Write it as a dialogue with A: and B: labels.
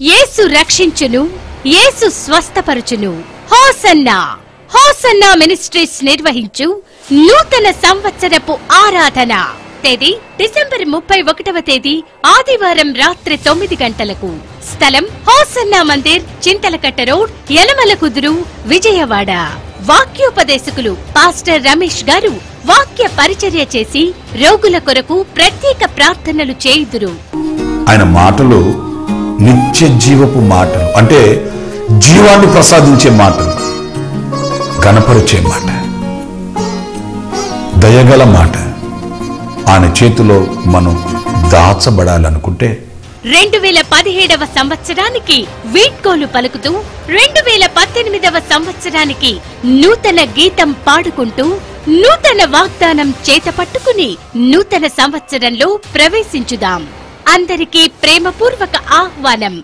A: యేసు రక్షించును యేసు స్వస్థపరచును. Hosanna! Hosanna ministries నిర్వహించు నూతన సంవత్సరపు ఆరాధన. తేదీ డిసెంబర్ ముప్పై ఒకటవ తేదీ ఆదివారం రాత్రి తొమ్మిది గంటలకు. స్థలం హోసన్నా మందిర్ చింతలకట్ట రోడ్ యలమల కుదురు విజయవాడ. వాక్యోపదేశకులు పాస్టర్ రమేష్ గారు వాక్య పరిచర్య చేసి రోగుల కొరకు ప్రత్యేక ప్రార్థనలు చేయుదురు.
B: ఆయన మాటలు నిత్య జీవపు మాటలు. అంటే జీవాన్ని ప్రసాదించే మాటలు. కనపరిచే మాట. దయగల మాట. ఆయన చేతిలో మనం దాచబడాలనుకుంటే
A: రెండు వేల పదిహేడవ సంవత్సరానికి వీడ్కోలు పలుకుతూ రెండు వేల పద్దెనిమిదవ సంవత్సరానికి నూతన గీతం పాడుకుంటూ నూతన వాగ్దానం చేత పట్టుకుని నూతన సంవత్సరంలో ప్రవేశించుదాం. అందరికీ ప్రేమపూర్వక ఆహ్వానం.